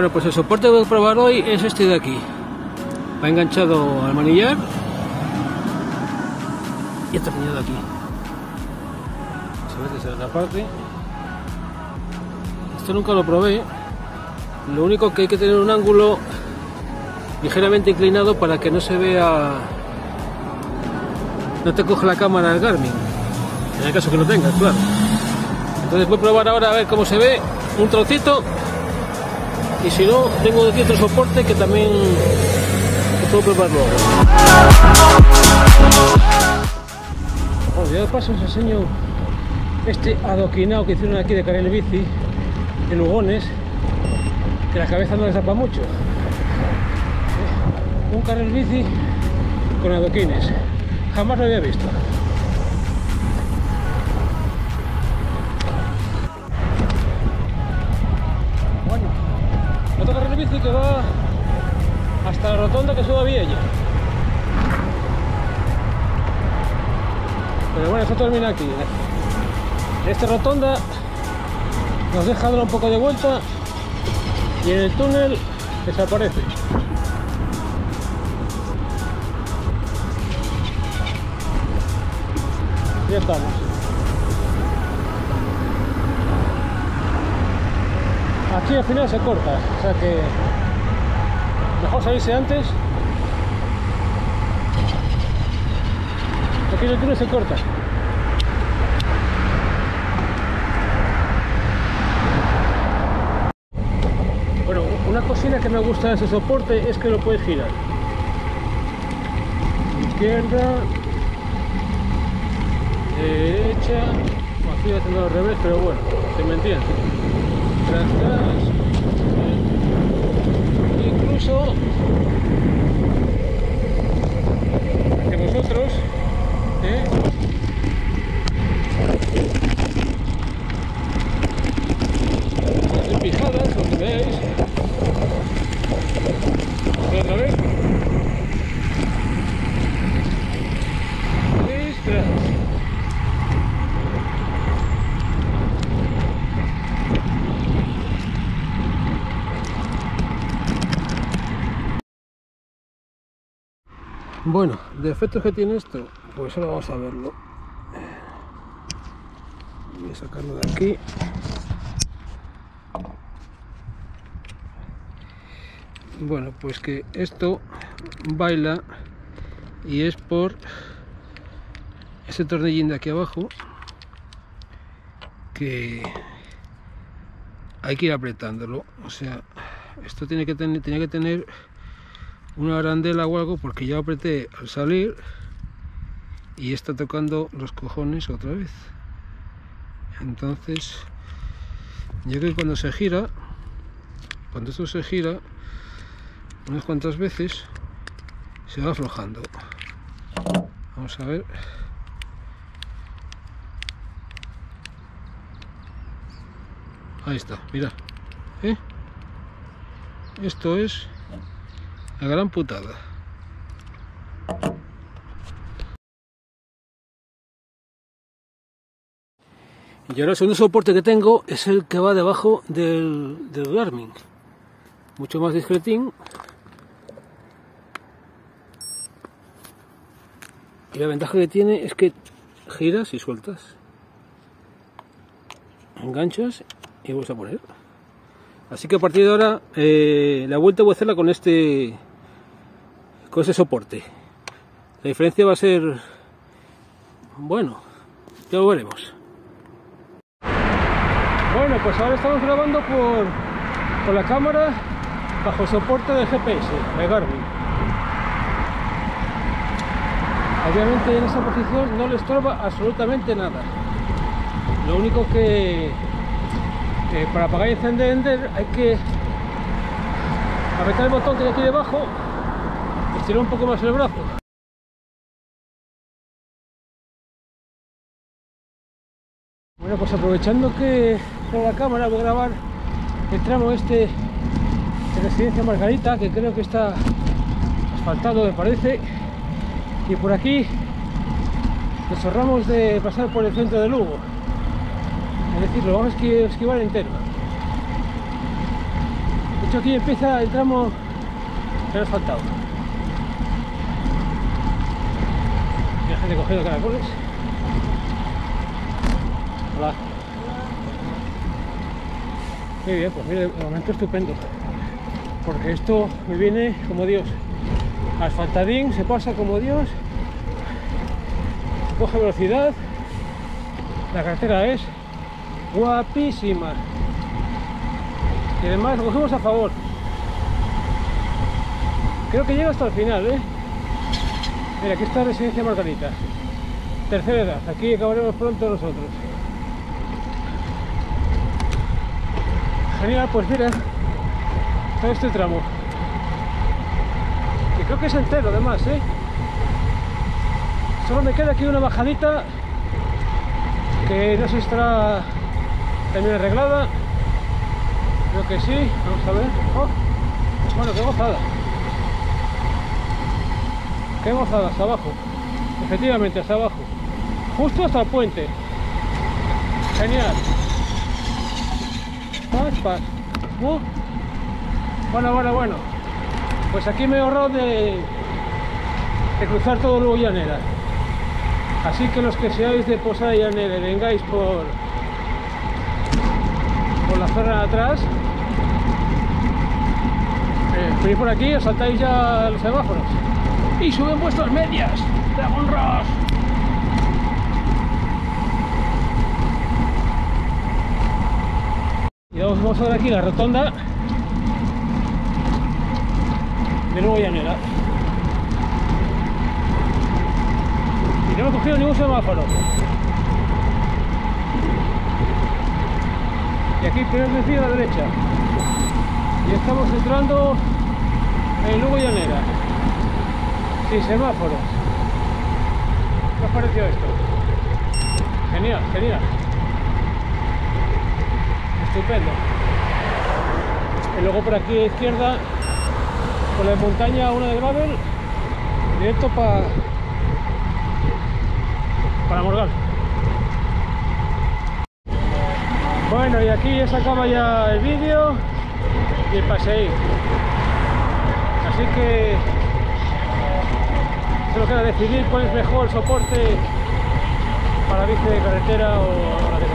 Bueno, pues el soporte que voy a probar hoy es este de aquí. Va enganchado al manillar y está atornillado aquí. Se ve desde otra parte. Esto nunca lo probé. Lo único que hay que tener un ángulo ligeramente inclinado para que no se vea no te coge la cámara el Garmin en el caso que lo tengas claro entonces voy a probar ahora a ver cómo se ve un trocito y si no tengo aquí otro soporte que también puedo probar luego bueno, ya de paso os enseño este adoquinado que hicieron aquí de carril bici en Lugones que la cabeza no les tapa mucho un carril bici con adoquines. Jamás lo había visto. Bici que va hasta la rotonda que suba Viella. Pero bueno, eso termina aquí. Esta rotonda nos deja dar un poco de vuelta y en el túnel desaparece. ya estamos. Aquí al final se corta, o sea que mejor salirse antes. Aquí el túnel se corta. Bueno, una cosina que me gusta de ese soporte es que lo puedes girar. Izquierda, derecha, estoy haciendo al revés, pero bueno, se me entiende. Eh. incluso que vosotros, ¿eh? Bueno, de efectos que tiene esto, pues ahora vamos a verlo. Voy a sacarlo de aquí. Bueno, pues que esto baila y es por ese tornillín de aquí abajo que hay que ir apretándolo. O sea, esto tiene que tener, tiene que tener una arandela o algo porque ya apreté al salir y está tocando los cojones otra vez. Entonces ya que cuando se gira cuando esto se gira unas cuantas veces se va aflojando. Vamos a ver. Ahí está mira. ¿eh? esto es la gran putada. Y ahora el segundo soporte que tengo es el que va debajo del, del Garmin. Mucho más discretín. Y la ventaja que tiene es que giras y sueltas. Enganchas y vuelves a poner. Así que a partir de ahora eh, la vuelta voy a hacerla con este con ese soporte. La diferencia va a ser bueno, ya lo veremos. Bueno, pues ahora estamos grabando por, por la cámara bajo soporte del GPS de Garmin. Obviamente en esa posición no le estorba absolutamente nada. Lo único que eh, para apagar y encender hay que apretar el botón que hay aquí debajo estirar un poco más el brazo. Bueno pues aprovechando que con la cámara voy a grabar el tramo este de residencia Margarita que creo que está asfaltado me parece y por aquí nos ahorramos de pasar por el centro de Lugo. Es decir, lo vamos a esquivar entero. hecho aquí empieza el tramo que gente cogiendo caracoles. Hola. Muy bien, pues mire, de momento estupendo. Porque esto me viene como Dios. Asfaltadín, se pasa como Dios. Coge velocidad. La carretera es guapísima. Y además lo cogemos a favor. Creo que llega hasta el final, ¿eh? Mira, aquí está Residencia Margarita. Tercera edad. Aquí acabaremos pronto nosotros. Genial, pues mira. Todo este tramo. Que creo que es entero además, ¿eh? Solo me queda aquí una bajadita que no sé si estará también arreglada. Creo que sí. Vamos a ver. Oh, Bueno, qué gozada. Qué gozada, hasta abajo. Efectivamente, hasta abajo. Justo hasta el puente. Genial. Paz, paz. Uh. Bueno, bueno, bueno. Pues aquí me he ahorrado de, cruzar todo Lugo Llanera. Así que los que seáis de Posada Llanera y vengáis por, por la zona de atrás, eh, venís por aquí, os saltáis ya los semáforos y suben vuestras medias. Dragon Ross. Y vamos, a ver aquí la rotonda de Nuevo Llanera. Y no hemos cogido ningún semáforo. Y aquí primer desvío a la derecha. Y estamos entrando en Lugo Llanera. Sin semáforos. ¿Qué os pareció esto? Genial, genial. Estupendo. Y luego por aquí a izquierda, con la montaña, una de gravel, directo para para Morgal. Bueno, y aquí ya se acaba ya el vídeo y el paseo. Así que solo queda decidir cuál es mejor soporte para bici de carretera o la que